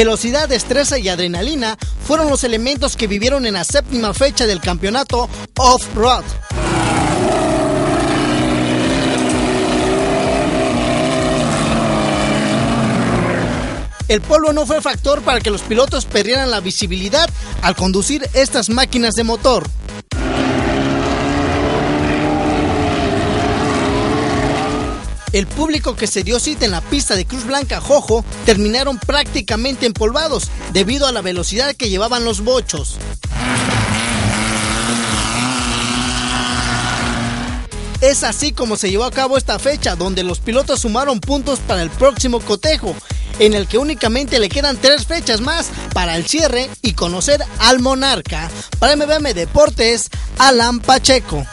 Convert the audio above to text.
Velocidad, destreza y adrenalina fueron los elementos que vivieron en la séptima fecha del campeonato Off-Road. El polvo no fue factor para que los pilotos perdieran la visibilidad al conducir estas máquinas de motor. El público que se dio cita en la pista de Cruz Blanca Jojo terminaron prácticamente empolvados debido a la velocidad que llevaban los bochos. Es así como se llevó a cabo esta fecha, donde los pilotos sumaron puntos para el próximo cotejo, en el que únicamente le quedan tres fechas más para el cierre y conocer al monarca. Para MBM Deportes, Alan Pacheco.